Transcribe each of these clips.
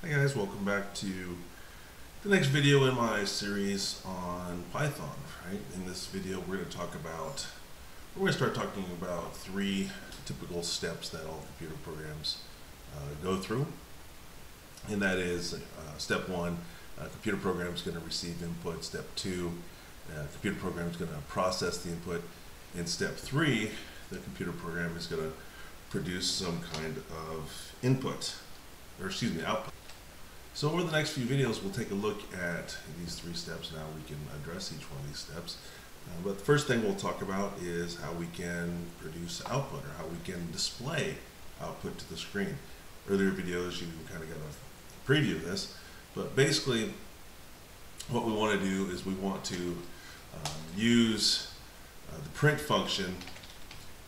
Hi guys, welcome back to the next video in my series on Python, right? In this video we're going to talk about, we're going to start talking about three typical steps that all computer programs uh, go through. And that is uh, step one, a computer program is going to receive input. Step two, a computer program is going to process the input. In step three, the computer program is going to produce some kind of input, or excuse me, output. So over the next few videos, we'll take a look at these three steps. Now we can address each one of these steps. Uh, but the first thing we'll talk about is how we can produce output or how we can display output to the screen. Earlier videos, you kind of got a preview of this, but basically what we want to do is we want to um, use uh, the print function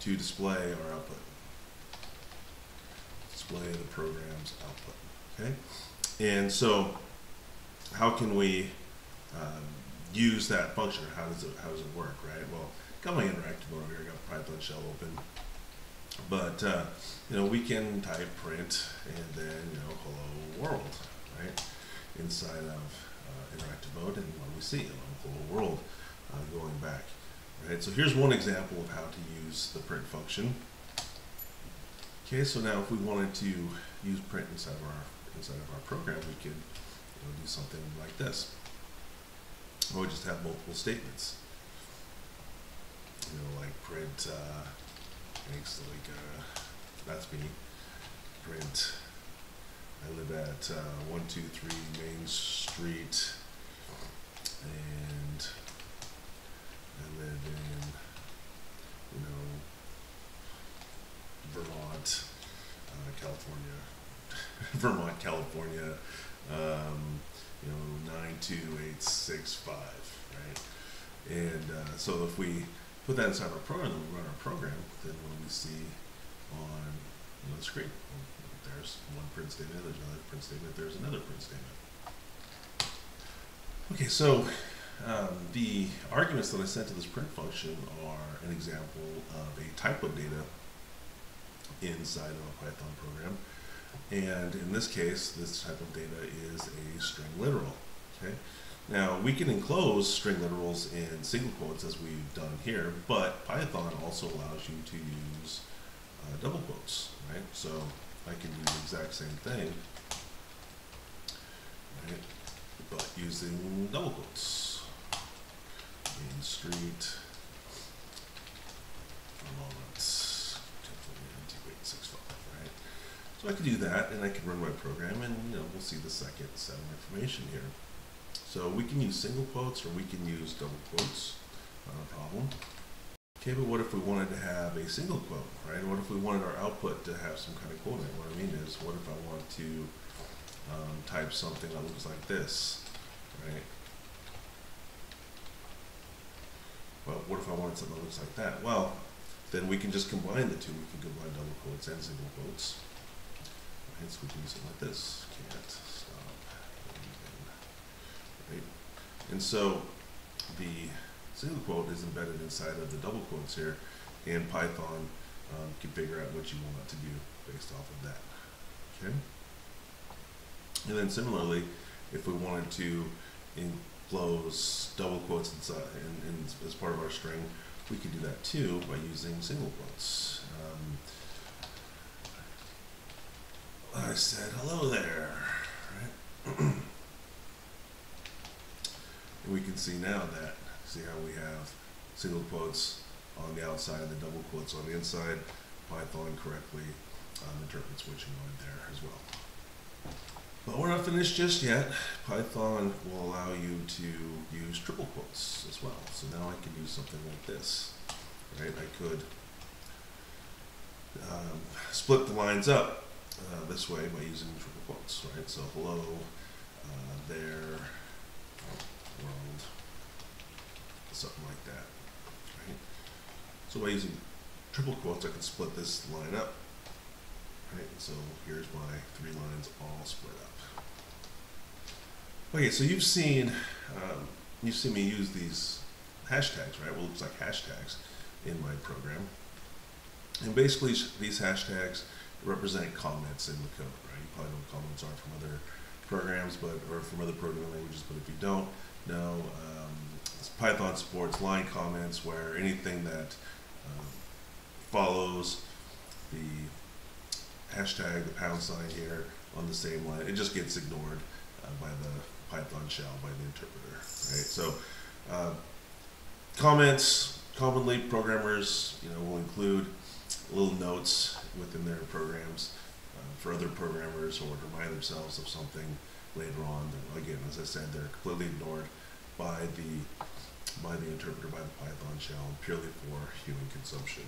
to display our output. Display the program's output, okay? And so, how can we um, use that function? How does it how does it work, right? Well, got my interactive mode here. I got a Python shell open, but uh, you know we can type print and then you know hello world, right? Inside of uh, interactive mode, and what we see hello world uh, going back, right? So here's one example of how to use the print function. Okay, so now if we wanted to use print inside of our inside of our program, we could you know, do something like this. Or just have multiple statements. You know, like print uh, like uh, that's me. Print. I live at uh, one two three Main Street, and I live in you know Vermont, uh, California. Vermont, California, um, you know, 92865, right? And uh, so if we put that inside our program, we run our program, then when we see on the screen, well, there's one print statement, there's another print statement, there's another print statement. Okay, so um, the arguments that I sent to this print function are an example of a type of data inside of a Python program. And in this case, this type of data is a string literal. Okay. Now we can enclose string literals in single quotes as we've done here, but Python also allows you to use uh, double quotes, right? So I can do the exact same thing, right? But using double quotes. Main Street, So I could do that and I could run my program and you know we'll see the second set of information here. So we can use single quotes or we can use double quotes, not a problem. Okay, but what if we wanted to have a single quote, right? What if we wanted our output to have some kind of quoting? What I mean is, what if I want to um, type something that looks like this, right? Well, what if I wanted something that looks like that? Well, then we can just combine the two. We can combine double quotes and single quotes. Do something like this. Can't stop Right? And so the single quote is embedded inside of the double quotes here, and Python um, can figure out what you want to do based off of that. Okay? And then similarly, if we wanted to enclose double quotes inside in, in, as part of our string, we could do that too by using single quotes. Um, I said, hello there. Right? we can see now that, see how we have single quotes on the outside and the double quotes on the inside. Python correctly um, interprets what you want there as well. But we're not finished just yet. Python will allow you to use triple quotes as well. So now I can do something like this. Right? I could um, split the lines up uh, this way by using triple quotes, right? So hello, uh, there, world, something like that, right? So by using triple quotes, I can split this line up, right? So here's my three lines all split up. Okay, so you've seen, um, you've seen me use these hashtags, right? Well, it looks like hashtags in my program. And basically these hashtags represent comments in the code, right? You probably know what comments are from other programs, but or from other programming languages. But if you don't know, um, Python supports line comments where anything that um, follows the hashtag, the pound sign here on the same line, it just gets ignored uh, by the Python shell, by the interpreter, right? So uh, comments, commonly programmers, you know, will include little notes within their programs uh, for other programmers or to remind themselves of something later on. Again, as I said, they're completely ignored by the by the interpreter, by the Python shell, purely for human consumption.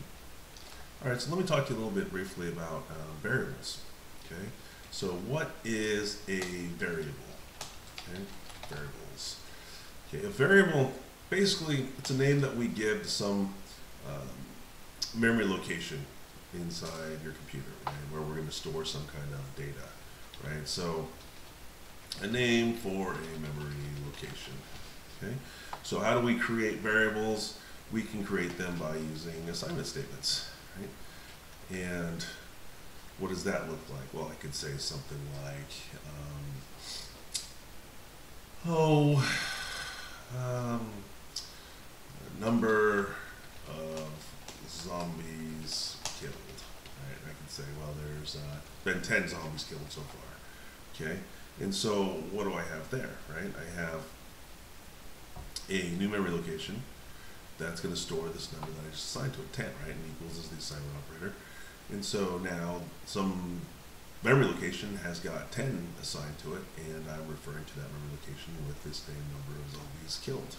All right, so let me talk to you a little bit briefly about uh, variables. Okay, so what is a variable? Okay, variables. Okay, a variable basically it's a name that we give to some um, memory location inside your computer, right, where we're going to store some kind of data, right? So a name for a memory location. Okay, so how do we create variables? We can create them by using assignment statements, right? And what does that look like? Well, I could say something like, um, oh, um, number of zombies. I can say, well, there's uh, been 10 zombies killed so far. Okay? And so what do I have there, right? I have a new memory location that's going to store this number that I just assigned to it, 10, right? And equals is the assignment operator. And so now some memory location has got 10 assigned to it, and I'm referring to that memory location with this same number of zombies killed.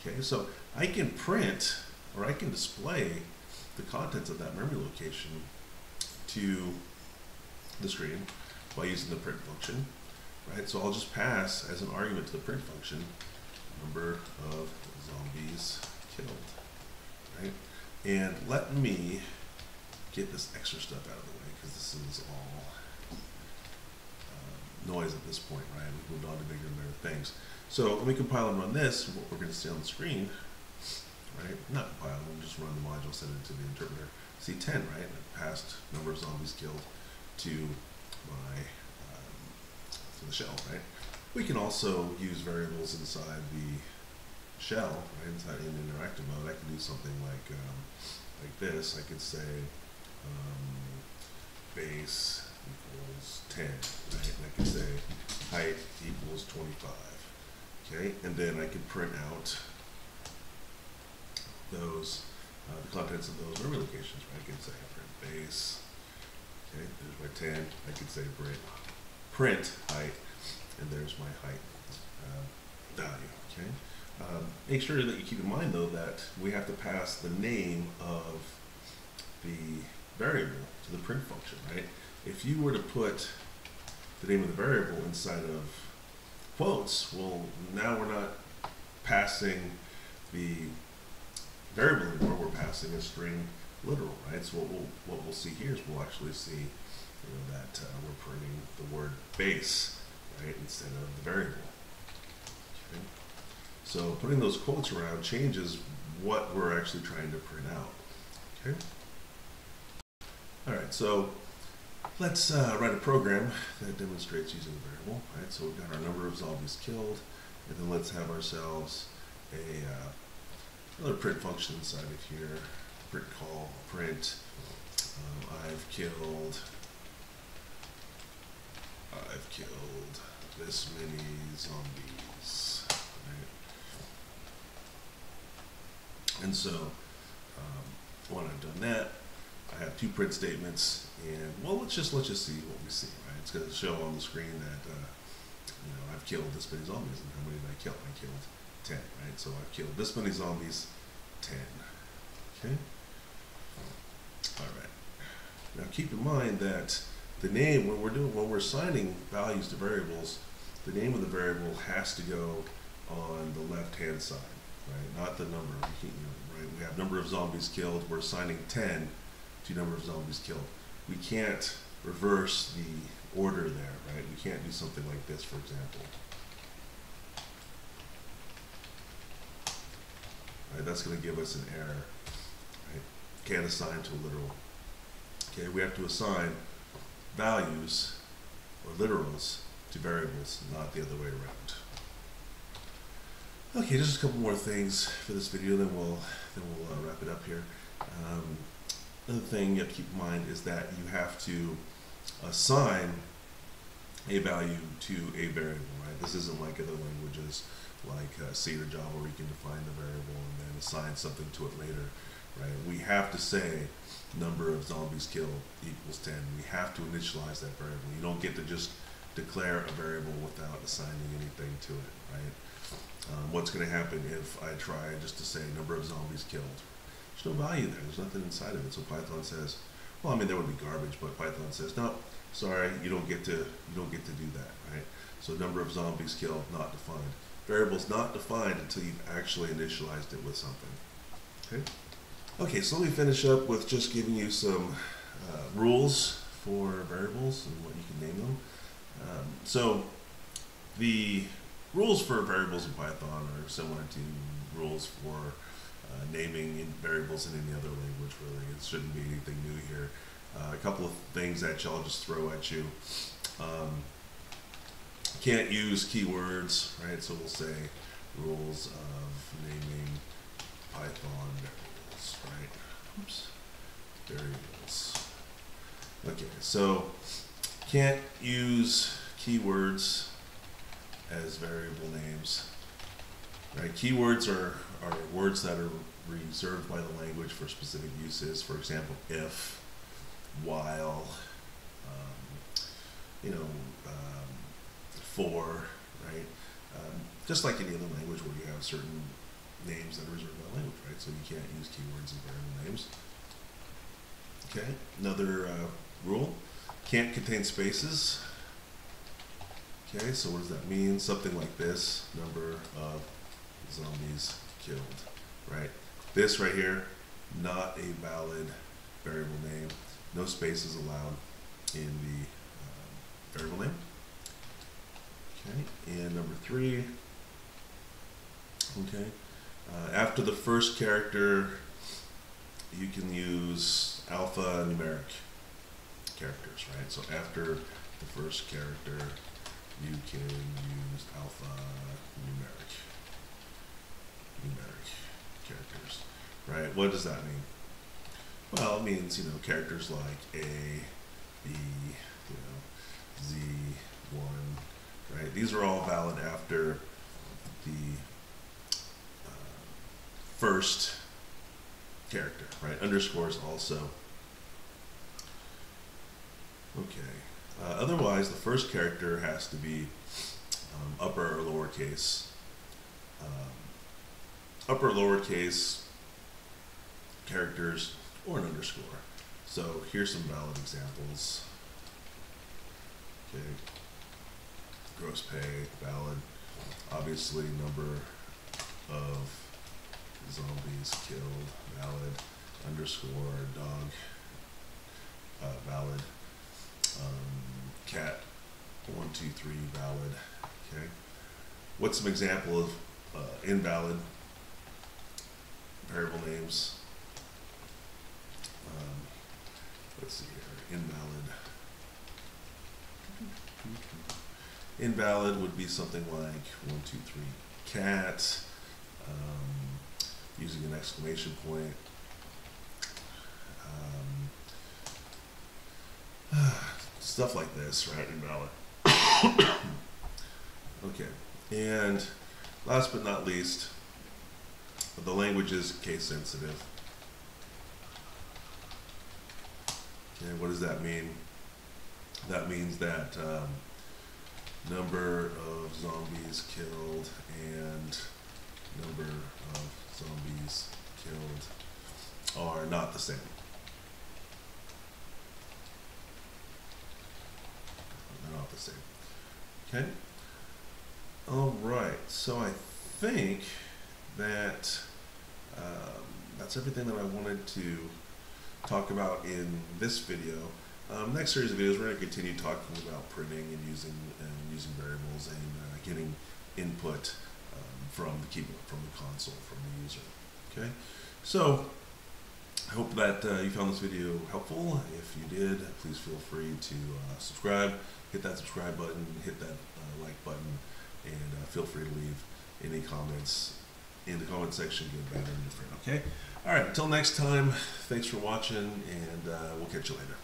Okay, so I can print or I can display the contents of that memory location to the screen by using the print function, right? So I'll just pass as an argument to the print function number of zombies killed, right? And let me get this extra stuff out of the way because this is all uh, noise at this point, right? We've moved on to bigger and better things. So let me compile and run this. What we're going to see on the screen, right? Not compile, we'll just run the module, send it to the interpreter. See 10, right? Passed number of zombies killed to my um, to the shell, right? We can also use variables inside the shell, right? Inside in interactive mode, I can do something like um, like this. I could say um, base equals 10, right? And I could say height equals 25. Okay, and then I can print out those, uh, the contents of those memory locations. Right? I can say print base. Okay, there's my 10. I can say print print height, and there's my height uh, value. Okay. Um, make sure that you keep in mind though that we have to pass the name of the variable to the print function, right? If you were to put the name of the variable inside of quotes, well, now we're not passing the variable anymore, we're passing a string literal, right? So what we'll, what we'll see here is we'll actually see you know, that uh, we're printing the word base, right, instead of the variable. Okay? So putting those quotes around changes what we're actually trying to print out. Okay. All right, so let's uh, write a program that demonstrates using a variable. Right, so we've got our number of zombies killed, and then let's have ourselves a uh, another print function inside of here. Print call print. Um, I've killed. I've killed this many zombies. Right? And so, um, when I've done that, I have two print statements, and well, let's just let's just see what we see. Right? It's going to show on the screen that uh, you know I've killed this many zombies, and how many did I kill? I killed ten. Right? So I've killed this many zombies, ten. Okay. All right. Now keep in mind that the name when we're doing when we're assigning values to variables, the name of the variable has to go on the left hand side, right? Not the number. Right? We have number of zombies killed. We're assigning ten to number of zombies killed. We can't reverse the order there, right? We can't do something like this, for example. Right, that's going to give us an error. Right? Can't assign to a literal. Okay, we have to assign values or literals to variables, not the other way around. Okay, just a couple more things for this video, then we'll then we'll uh, wrap it up here. Um, another thing you have to keep in mind is that you have to assign a value to a variable, right? This isn't like other languages like uh, C or Java where you can define the variable and then assign something to it later, right? We have to say number of zombies killed equals 10. We have to initialize that variable. You don't get to just declare a variable without assigning anything to it, right? Um, what's going to happen if I try just to say number of zombies killed? There's no value there. There's nothing inside of it. So Python says, well, I mean, there would be garbage, but Python says, no, sorry, you don't get to you don't get to do that, right? So number of zombies killed, not defined. Variable's not defined until you've actually initialized it with something. Okay. Okay, so let me finish up with just giving you some uh, rules for variables and what you can name them. Um, so the rules for variables in Python are similar to rules for uh, naming in variables in any other language, really. It shouldn't be anything new here. Uh, a couple of things that I'll just throw at you. Um, can't use keywords, right? So we'll say rules of naming Python variables, right? Oops, variables. Okay, so can't use keywords as variable names. Right? Keywords are, are words that are reserved by the language for specific uses. For example, if, while, um, you know, for, right? Um, just like any other language where you have certain names that are reserved by language, right? So you can't use keywords as variable names. Okay, another uh, rule, can't contain spaces. Okay, so what does that mean? Something like this, number of zombies killed, right? This right here, not a valid variable name. No spaces allowed in the uh, variable name. Okay, and number three, okay, uh, after the first character, you can use alpha numeric characters, right? So after the first character, you can use alphanumeric numeric characters, right? What does that mean? Well, it means, you know, characters like A, B, you know, Z, 1, right? These are all valid after the uh, first character, right? Underscores also. Okay. Uh, otherwise, the first character has to be um, upper or lowercase. Um, upper lowercase characters or an underscore. So here's some valid examples. Okay. Gross pay, valid. Obviously, number of zombies killed, valid. Underscore, dog, uh, valid. Um, cat, one, two, three, valid. Okay. What's some example of uh, invalid variable names? Um, let's see here. Invalid. Invalid would be something like one, two, three, cat. Um, using an exclamation point. Um, stuff like this, right? Invalid. okay, and last but not least, the language is case sensitive. Okay, what does that mean? That means that um, number of zombies killed and number of zombies killed are not the same. They're not the same. Okay? All right, so I think that um, that's everything that I wanted to talk about in this video. Um, next series of videos, we're going to continue talking about printing and using and using variables and uh, getting input um, from the keyboard, from the console, from the user. Okay, so I hope that uh, you found this video helpful. If you did, please feel free to uh, subscribe, hit that subscribe button, hit that uh, like button, and uh, feel free to leave any comments in the comment section, good, bad, or indifferent. Okay? All right, until next time, thanks for watching, and uh, we'll catch you later.